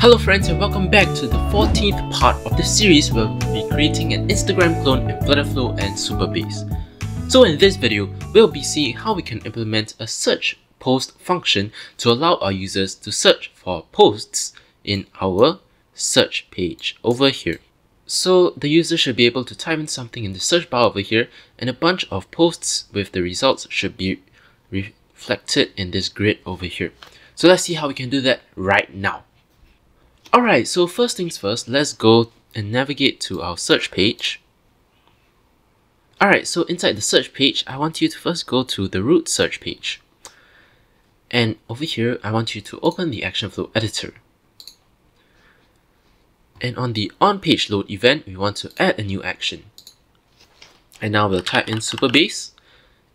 Hello friends and welcome back to the 14th part of the series where we'll be creating an Instagram clone in Flutterflow and Supabase. So in this video, we'll be seeing how we can implement a search post function to allow our users to search for posts in our search page over here. So the user should be able to type in something in the search bar over here and a bunch of posts with the results should be reflected in this grid over here. So let's see how we can do that right now. Alright, so first things first, let's go and navigate to our search page. Alright, so inside the search page, I want you to first go to the root search page. And over here, I want you to open the ActionFlow editor. And on the on-page load event, we want to add a new action. And now we'll type in Supabase,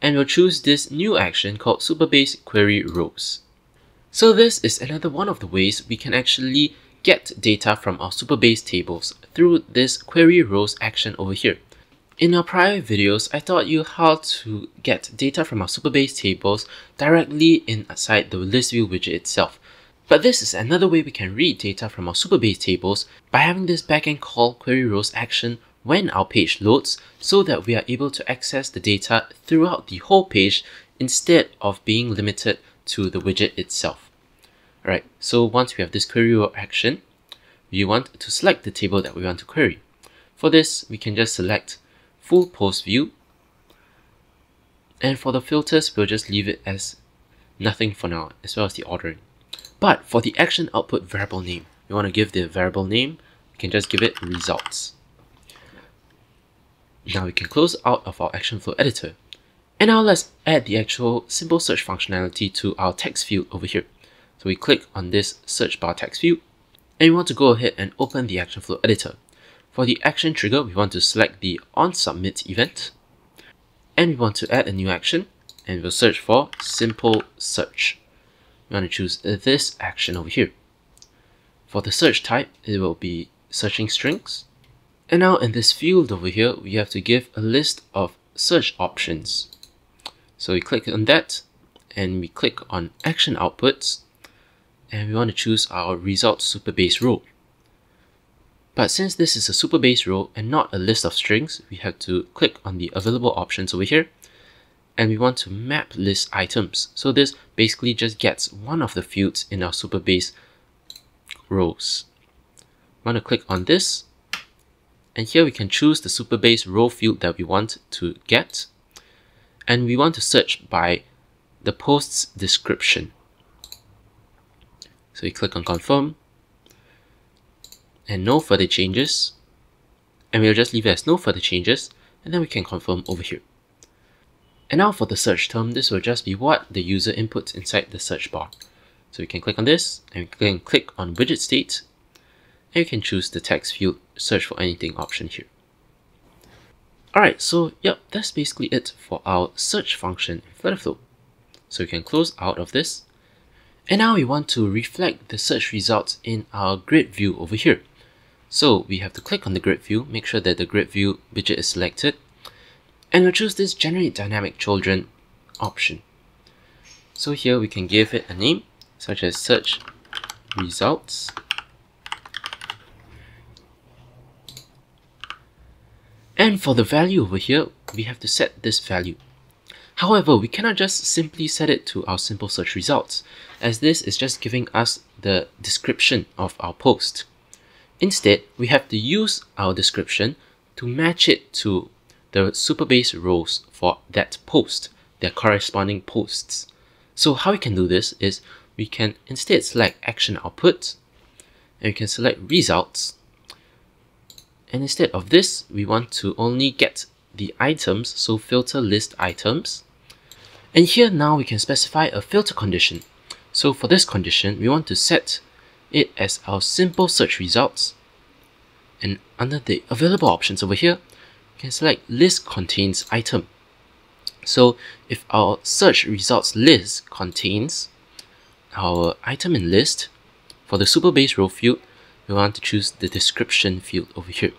and we'll choose this new action called Supabase Query Rows. So this is another one of the ways we can actually get data from our Supabase tables through this query rows action over here. In our prior videos, I taught you how to get data from our Supabase tables directly inside the list view widget itself. But this is another way we can read data from our Supabase tables by having this backend call query rows action when our page loads so that we are able to access the data throughout the whole page instead of being limited to the widget itself. Alright, so once we have this query row action, we want to select the table that we want to query. For this, we can just select full post view. And for the filters, we'll just leave it as nothing for now, as well as the ordering. But for the action output variable name, we want to give the variable name, we can just give it results. Now we can close out of our action flow editor. And now let's add the actual simple search functionality to our text field over here. So we click on this search bar text field, and we want to go ahead and open the action flow editor. For the action trigger, we want to select the on submit event and we want to add a new action and we'll search for simple search. We want to choose this action over here. For the search type, it will be searching strings. And now in this field over here, we have to give a list of search options. So we click on that and we click on action outputs and we want to choose our result supabase row. But since this is a supabase row and not a list of strings, we have to click on the available options over here and we want to map list items. So this basically just gets one of the fields in our supabase rows. We want to click on this and here we can choose the supabase row field that we want to get and we want to search by the post's description. So we click on confirm and no further changes. And we'll just leave it as no further changes and then we can confirm over here. And now for the search term, this will just be what the user inputs inside the search bar. So we can click on this and we can click on widget state and you can choose the text field search for anything option here. Alright, so yep, that's basically it for our search function in Flutterflow. So we can close out of this and now we want to reflect the search results in our grid view over here. So we have to click on the grid view, make sure that the grid view widget is selected, and we'll choose this generate dynamic children option. So here we can give it a name, such as search results. And for the value over here, we have to set this value. However, we cannot just simply set it to our simple search results, as this is just giving us the description of our post. Instead, we have to use our description to match it to the Supabase rows for that post, their corresponding posts. So how we can do this is we can instead select action output and we can select results and instead of this we want to only get the items so filter list items and here now we can specify a filter condition. So for this condition, we want to set it as our simple search results. And under the available options over here, we can select list contains item. So if our search results list contains our item in list, for the Supabase row field, we want to choose the description field over here.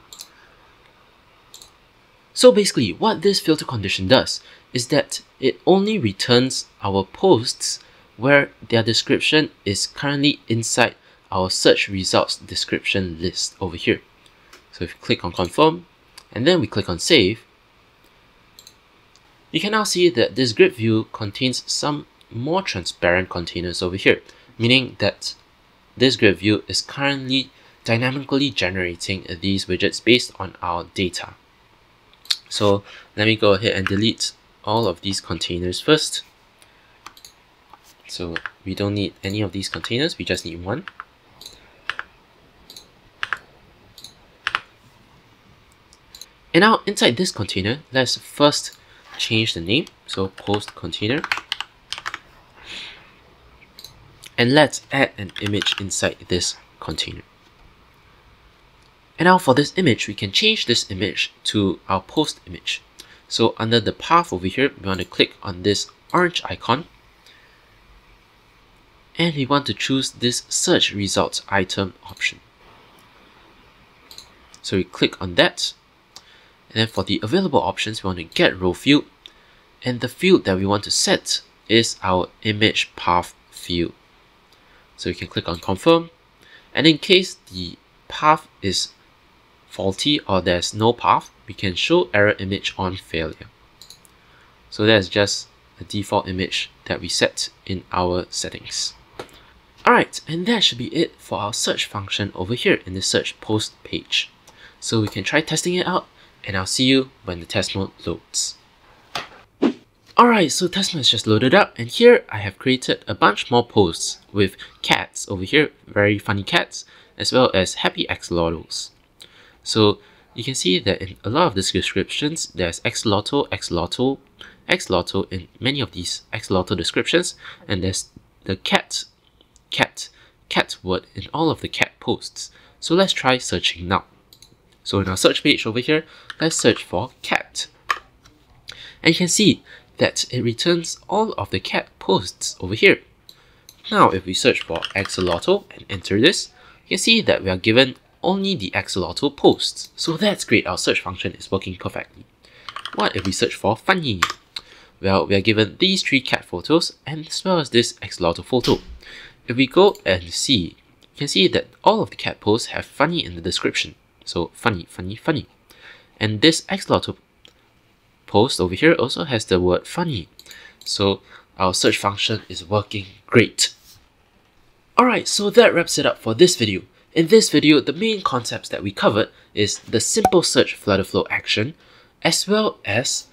So basically, what this filter condition does is that it only returns our posts where their description is currently inside our search results description list over here. So if you click on confirm and then we click on save, you can now see that this grid view contains some more transparent containers over here, meaning that this grid view is currently dynamically generating these widgets based on our data. So let me go ahead and delete all of these containers first. So we don't need any of these containers, we just need one. And now inside this container, let's first change the name. So post container. And let's add an image inside this container. And now for this image, we can change this image to our post image. So under the path over here, we want to click on this orange icon. And we want to choose this search results item option. So we click on that. And then for the available options, we want to get row field. And the field that we want to set is our image path field. So we can click on confirm. And in case the path is faulty or there's no path, we can show error image on failure. So that's just a default image that we set in our settings. Alright, and that should be it for our search function over here in the search post page. So we can try testing it out, and I'll see you when the test mode loads. Alright, so test mode is just loaded up, and here I have created a bunch more posts with cats over here, very funny cats, as well as happy axolotls. So you can see that in a lot of these descriptions, there's axolotl, axolotl, axolotl in many of these axolotl descriptions, and there's the cat, cat, cat word in all of the cat posts. So let's try searching now. So in our search page over here, let's search for cat. And you can see that it returns all of the cat posts over here. Now if we search for axolotl and enter this, you can see that we are given only the axolotl posts. So that's great, our search function is working perfectly. What if we search for funny? Well, we are given these three cat photos and as well as this axolotl photo. If we go and see, you can see that all of the cat posts have funny in the description. So funny, funny, funny. And this axolotl post over here also has the word funny. So our search function is working great. Alright, so that wraps it up for this video. In this video, the main concepts that we covered is the simple search Flutter Flow action, as well as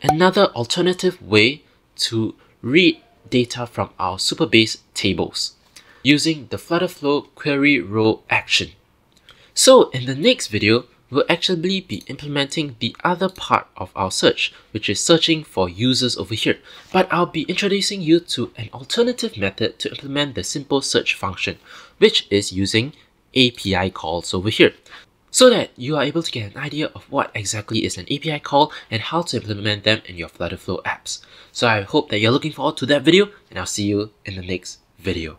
another alternative way to read data from our Supabase tables using the Flutter Flow query row action. So in the next video, we'll actually be implementing the other part of our search, which is searching for users over here. But I'll be introducing you to an alternative method to implement the simple search function, which is using API calls over here so that you are able to get an idea of what exactly is an API call and how to implement them in your Flutterflow apps. So I hope that you're looking forward to that video and I'll see you in the next video.